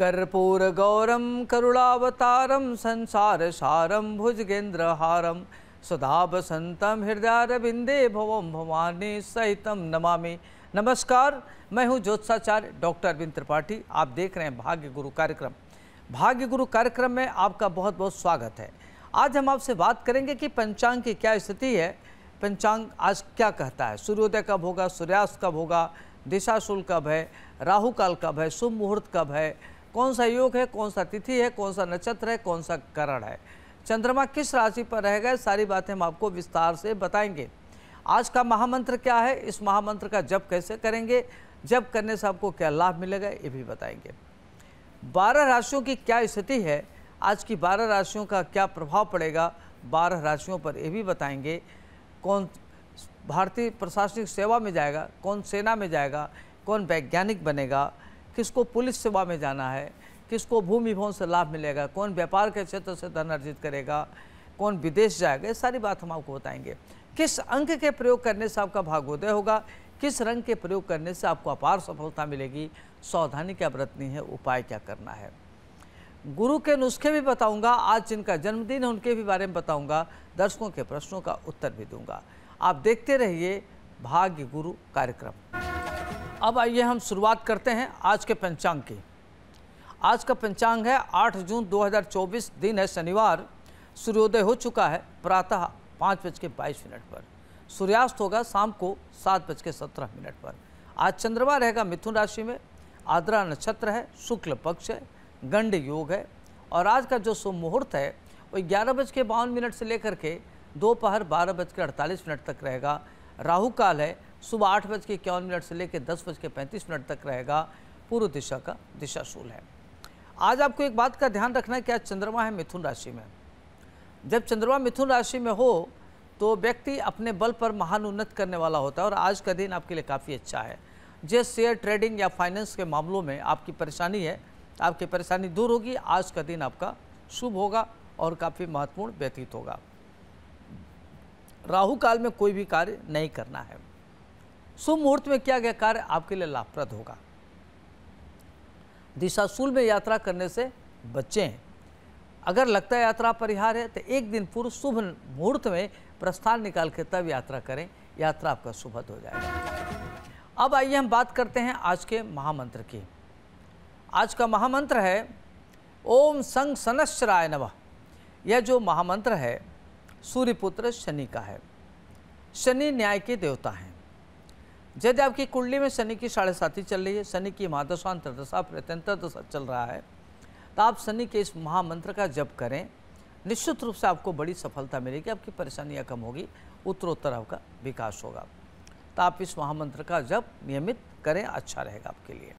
कर्पूरगौरं करुणावतारं संसारसारं भुजगेन्द्रहारं सदा वसंतम हृदयारविंदे भवम भवानी सहितम नमामि। नमस्कार, मैं हूँ ज्योत्साचार्य, डॉक्टर अरविंद त्रिपाठी। आप देख रहे हैं भाग्य गुरु कार्यक्रम। भाग्य गुरु कार्यक्रम में आपका बहुत बहुत स्वागत है। आज हम आपसे बात करेंगे कि पंचांग की क्या स्थिति है। पंचांग आज क्या कहता है? सूर्योदय कब होगा, सूर्यास्त कब होगा, दिशाशूल कब है, राहु काल कब है, शुभ मुहूर्त कब है कौन सा योग है, कौन सा तिथि है, कौन सा नक्षत्र है, कौन सा करण है। चंद्रमा किस राशि पर रहेगा सारी बातें हम आपको विस्तार से बताएँगे। आज का महामंत्र क्या है, इस महामंत्र का जप कैसे करेंगे, जप करने से आपको क्या लाभ मिलेगा, ये भी बताएँगे। बारह राशियों की क्या स्थिति है, आज की बारह राशियों का क्या प्रभाव पड़ेगा, बारह राशियों पर ये भी बताएँगे। कौन भारतीय प्रशासनिक सेवा में जाएगा, कौन सेना में जाएगा, कौन वैज्ञानिक बनेगा किसको पुलिस सेवा में जाना है, किसको भूमि भवन से लाभ मिलेगा, कौन व्यापार के क्षेत्र से धन अर्जित करेगा, कौन विदेश जाएगा, ये सारी बात हम आपको बताएँगे। किस अंक के प्रयोग करने से आपका भाग्योदय होगा, किस रंग के प्रयोग करने से आपको अपार सफलता मिलेगी, सावधानी क्या बरतनी है, उपाय क्या करना है। गुरु के नुस्खे भी बताऊँगा, आज जिनका जन्मदिन है, उनके भी बारे में बताऊँगा, दर्शकों के प्रश्नों का उत्तर भी दूँगा। आप देखते रहिए भाग्य गुरु कार्यक्रम। अब आइए हम शुरुआत करते हैं आज के पंचांग की। आज का पंचांग है 8 जून 2024 दिन है, शनिवार। सूर्योदय हो चुका है, प्रातः पाँच बज के बाईस मिनट पर। सूर्यास्त होगा शाम को सात बज के सत्रह मिनट पर। आज चंद्रमा रहेगा मिथुन राशि में। आद्रा नक्षत्र है, शुक्ल पक्ष है, गंड योग है। और आज का जो शुभ मुहूर्त है वो ग्यारह बज के बावन मिनट से लेकर के दोपहर बारह बज के अड़तालीस मिनट तक रहेगा। राहु काल है सुबह आठ बज के इक्यावन मिनट से लेकर दस बज के पैंतीस मिनट तक रहेगा। पूर्व दिशा का दिशाशूल है। आज आपको एक बात का ध्यान रखना है कि आज चंद्रमा है मिथुन राशि में? जब चंद्रमा मिथुन राशि में हो तो व्यक्ति अपने बल पर महान उन्नत करने वाला होता है और आज का दिन आपके लिए काफ़ी अच्छा है। जिस शेयर ट्रेडिंग या फाइनेंस के मामलों में आपकी परेशानी है, आपकी परेशानी दूर होगी, आज का दिन आपका शुभ होगा और काफ़ी महत्वपूर्ण व्यतीत होगा। राहु काल में कोई भी कार्य नहीं करना है। शुभ मुहूर्त में किया गया कार्य आपके लिए लाभप्रद होगा। दिशाशूल में यात्रा करने से बचें अगर लगता है यात्रा परिहार है तो एक दिन पूर्व शुभ मुहूर्त में प्रस्थान निकाल के तब यात्रा करें। यात्रा आपका शुभद हो जाएगा। अब आइए हम बात करते हैं आज के महामंत्र की। आज का महामंत्र है, ओम संग सनश्चराय नमः। यह जो महामंत्र है, सूर्यपुत्र शनि का है। शनि न्याय के देवता हैं। यदि आपकी कुंडली में शनि की साढ़े साथी चल रही है। शनि की महादशा अंतरदशा प्रत्यंतर दशा चल रहा है। तो आप शनि के इस महामंत्र का जप करें। निश्चित रूप से आपको बड़ी सफलता मिलेगी, आपकी परेशानियाँ कम होगी, उत्तरोत्तर आपका विकास होगा। तो आप इस महामंत्र का जप नियमित करें अच्छा रहेगा आपके लिए।